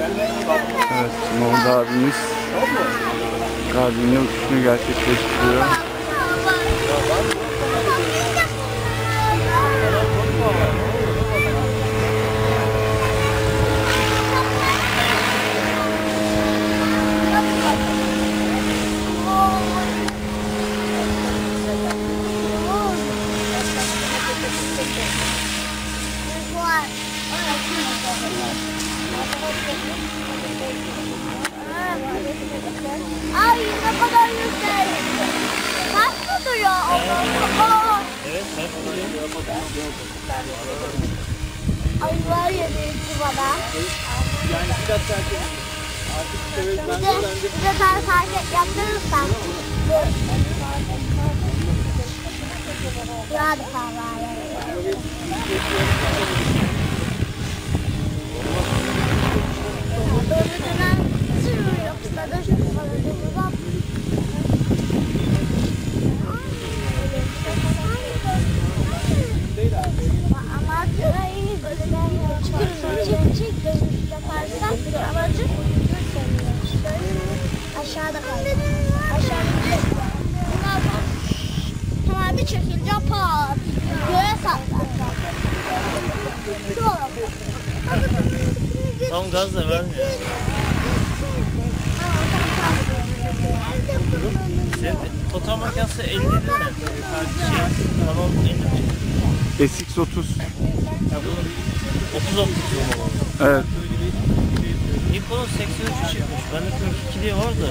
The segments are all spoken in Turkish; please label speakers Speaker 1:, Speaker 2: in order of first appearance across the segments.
Speaker 1: Evet, Mahmut abimiz kalbinin uçuşunu gerçekleştiriyor.
Speaker 2: Ay ne kadar güzel. Mı ya? Aa,
Speaker 3: Evet, ters duruyor.
Speaker 2: Ay var ya birisi bana.
Speaker 4: Yani biraz terk et. Artık ben
Speaker 2: de,
Speaker 4: ben
Speaker 2: bir de sen hareket yaptırırsan. Hadi kahve. Dönüşünden aşağıda. Aşağıda Bunlar hemen bir çekilince pat göğe. Sonra
Speaker 3: Tam gaz da vermiyor. Senin fotoğraf makinesi 50 değil mi? Şey, tamam 50 mi?
Speaker 1: SX30.
Speaker 3: Ya bu 30 optik zoom olan.
Speaker 1: Evet.
Speaker 3: Nikon'un 83 çıkmış. Bende 42 diye vardı.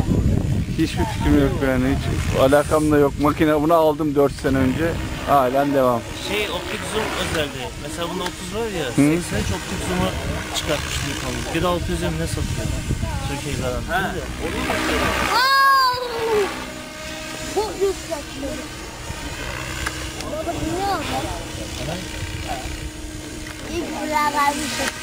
Speaker 1: Hiçbir fikrim yok yani. Hiç alakam da yok. Makine bunu aldım 4 sene önce. Halen devam.
Speaker 3: Şey optik zoom özelliği. Mesela bunda 30 var ya. 83 optik zoom'u çıkartmış Nikon'un. 1600'e mi ne satıyor? Türkiye garantili de.
Speaker 2: Çok yüksek. Baba ne oldu? İlk beraber bir